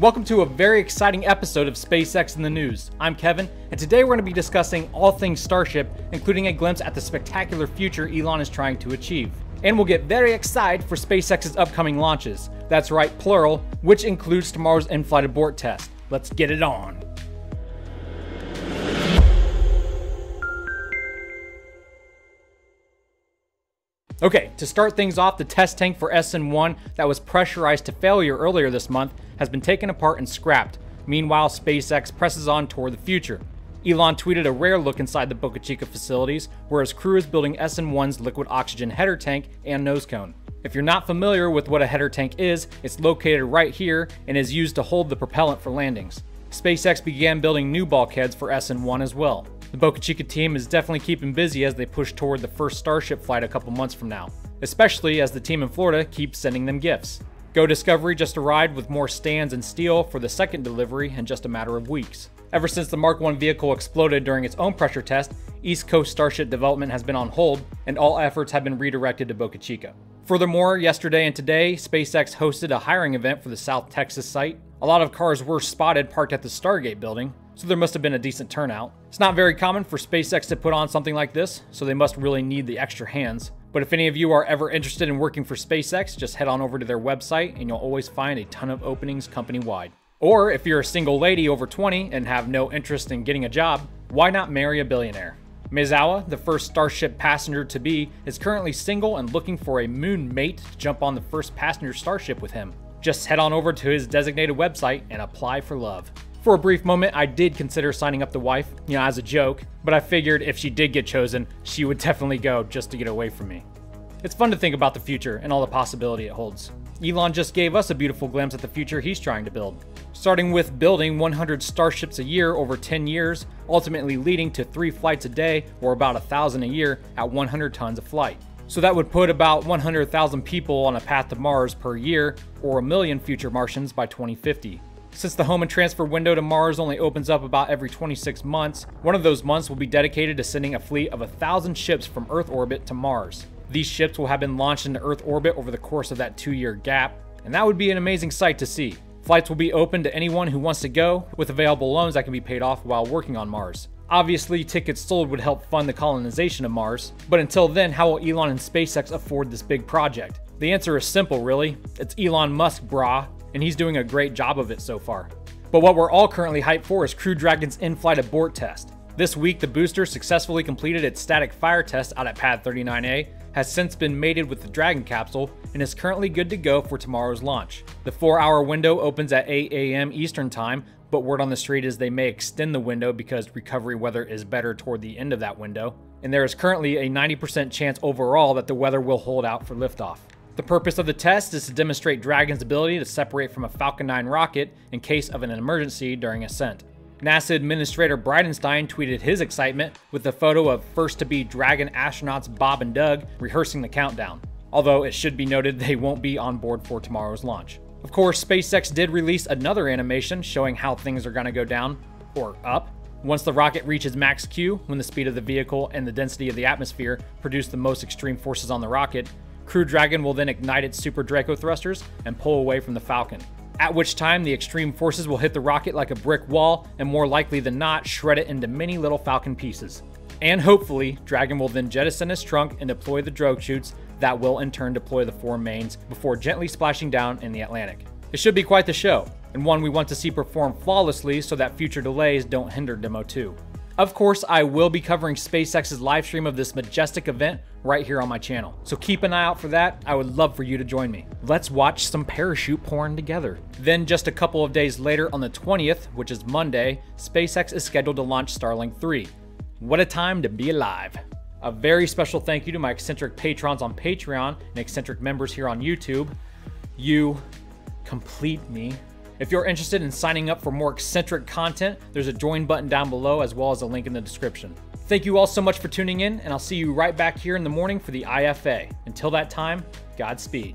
Welcome to a very exciting episode of SpaceX in the News. I'm Kevin, and today we're going to be discussing all things Starship, including a glimpse at the spectacular future Elon is trying to achieve. And we'll get very excited for SpaceX's upcoming launches. That's right, plural, which includes tomorrow's in flight abort test. Let's get it on. Okay, to start things off, the test tank for SN1 that was pressurized to failure earlier this month has been taken apart and scrapped. Meanwhile, SpaceX presses on toward the future. Elon tweeted a rare look inside the Boca Chica facilities, where his crew is building SN1's liquid oxygen header tank and nose cone. If you're not familiar with what a header tank is, it's located right here and is used to hold the propellant for landings. SpaceX began building new bulkheads for SN1 as well. The Boca Chica team is definitely keeping busy as they push toward the first Starship flight a couple months from now, especially as the team in Florida keeps sending them gifts. Go Discovery just arrived with more stands and steel for the second delivery in just a matter of weeks. Ever since the Mark 1 vehicle exploded during its own pressure test, East Coast Starship development has been on hold, and all efforts have been redirected to Boca Chica. Furthermore, yesterday and today, SpaceX hosted a hiring event for the South Texas site. A lot of cars were spotted parked at the Stargate building, so there must have been a decent turnout. It's not very common for SpaceX to put on something like this, so they must really need the extra hands. But if any of you are ever interested in working for SpaceX, just head on over to their website and you'll always find a ton of openings company wide. Or if you're a single lady over 20 and have no interest in getting a job, why not marry a billionaire? Maezawa, the first Starship passenger to be, is currently single and looking for a moon mate to jump on the first passenger Starship with him. Just head on over to his designated website and apply for love. For a brief moment, I did consider signing up the wife, you know, as a joke, but I figured if she did get chosen, she would definitely go just to get away from me. It's fun to think about the future and all the possibility it holds. Elon just gave us a beautiful glimpse at the future he's trying to build. Starting with building 100 starships a year over 10 years, ultimately leading to 3 flights a day or about 1,000 a year at 100 tons a flight. So that would put about 100,000 people on a path to Mars per year, or a million future Martians by 2050. Since the Hohmann transfer window to Mars only opens up about every 26 months, one of those months will be dedicated to sending a fleet of 1,000 ships from Earth orbit to Mars. These ships will have been launched into Earth orbit over the course of that two year gap, and that would be an amazing sight to see. Flights will be open to anyone who wants to go, with available loans that can be paid off while working on Mars. Obviously, tickets sold would help fund the colonization of Mars, but until then, how will Elon and SpaceX afford this big project? The answer is simple, really. It's Elon Musk, brah, and he's doing a great job of it so far. But what we're all currently hyped for is Crew Dragon's in-flight abort test. This week, the booster successfully completed its static fire test out at Pad 39A, has since been mated with the Dragon capsule, and is currently good to go for tomorrow's launch. The 4-hour window opens at 8 a.m. Eastern Time, but word on the street is they may extend the window because recovery weather is better toward the end of that window. And there is currently a 90% chance overall that the weather will hold out for liftoff. The purpose of the test is to demonstrate Dragon's ability to separate from a Falcon 9 rocket in case of an emergency during ascent. NASA Administrator Bridenstine tweeted his excitement with a photo of first to be Dragon astronauts Bob and Doug rehearsing the countdown, although it should be noted they won't be on board for tomorrow's launch. Of course, SpaceX did release another animation showing how things are going to go down, or up, once the rocket reaches max Q, when the speed of the vehicle and the density of the atmosphere produce the most extreme forces on the rocket, Crew Dragon will then ignite its Super Draco thrusters and pull away from the Falcon. At which time, the extreme forces will hit the rocket like a brick wall and more likely than not, shred it into many little Falcon pieces. And hopefully, Dragon will then jettison its trunk and deploy the drogue chutes that will in turn deploy the four mains before gently splashing down in the Atlantic. It should be quite the show, and one we want to see perform flawlessly so that future delays don't hinder Demo 2. Of course, I will be covering SpaceX's live stream of this majestic event right here on my channel. So keep an eye out for that. I would love for you to join me. Let's watch some parachute porn together. Then just a couple of days later on the 20th, which is Monday, SpaceX is scheduled to launch Starlink 3. What a time to be alive. A very special thank you to my Xcentric patrons on Patreon and Xcentric members here on YouTube. You complete me. If you're interested in signing up for more Xcentric content, there's a join button down below as well as a link in the description. Thank you all so much for tuning in, and I'll see you right back here in the morning for the IFA. Until that time, Godspeed.